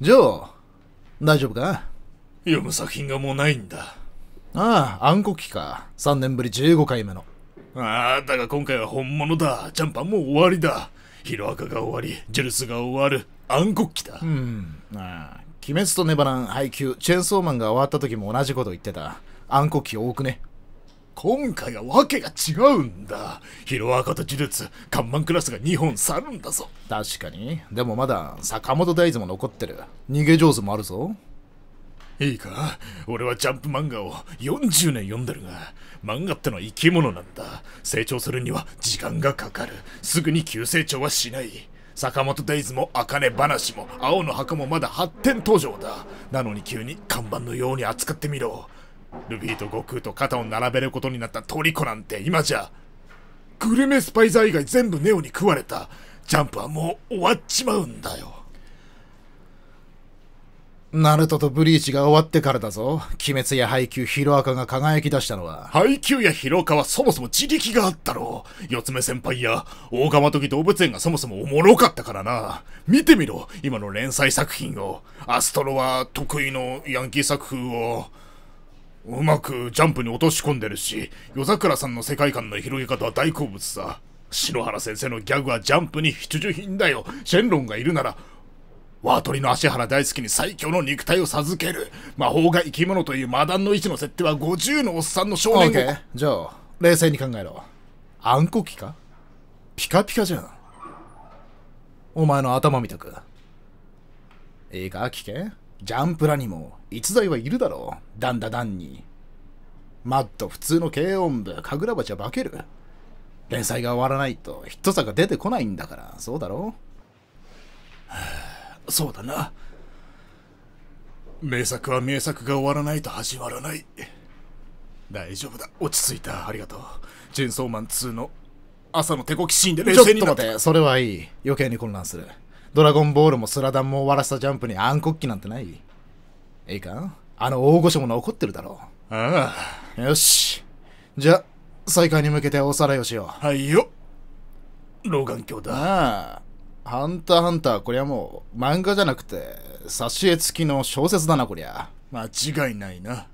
ジョー、大丈夫か？読む作品がもうないんだ。ああ、暗黒期か。3年ぶり15回目の。ああ、だが今回は本物だ。ジャンパンもう終わりだ。ヒロアカが終わり、ジェルスが終わる。暗黒期だ。うん。ああ、鬼滅とネバラン、配給、チェーンソーマンが終わった時も同じこと言ってた。暗黒期多くね？今回はわけが違うんだ。ヒロアカと呪術、看板クラスが2本去るんだぞ。確かに。でもまだ、坂本大豆も残ってる。逃げ上手もあるぞ。いいか？俺はジャンプ漫画を40年読んでるが、漫画ってのは生き物なんだ。成長するには時間がかかる。すぐに急成長はしない。坂本デイズも茜話も青の墓もまだ発展途上だ。なのに急に看板のように扱ってみろ。ルフィと悟空と肩を並べることになったトリコなんて今じゃ、グルメスパイザー以外全部ネオに食われた。ジャンプはもう終わっちまうんだよ。ナルトとブリーチが終わってからだぞ。鬼滅や配給、ヒロアカが輝き出したのは。配給やヒロカはそもそも自力があったろう。四つ目先輩や大釜時動物園がそもそもおもろかったからな。見てみろ、今の連載作品を。アストロは得意のヤンキー作風を。うまくジャンプに落とし込んでるし、夜桜さんの世界観の広げ方は大好物さ。篠原先生のギャグはジャンプに必需品だよ。シェンロンがいるなら、ワートリの足原大好きに最強の肉体を授ける。魔法が生き物という魔弾の位置の設定は50のおっさんの少年オーケー。じゃあ、冷静に考えろ。暗黒期か？ピカピカじゃん。お前の頭みたく。いいか、聞けジャンプラにも逸材はいるだろう。ダンダダンに。マッド普通の軽音部、神楽鉢は化ける。連載が終わらないとヒット作が出てこないんだから、そうだろう そうだな。名作は名作が終わらないと始まらない。大丈夫だ。落ち着いた。ありがとう。チェンソーマン2の朝の手こきシーンで冷ちょっ静になった。と待て、それはいい。余計に混乱する。ドラゴンボールもスラダンも終わらせたジャンプに暗黒期なんてない？いいかあの大御所も残ってるだろあう。よし。じゃ、再開に向けておさらいをしよあ、はいよ。老眼鏡う。だ。ああ、ハンターハンター、こりゃもう漫画じゃなくて、挿絵付きの小説だな、こりゃ。間違いないな。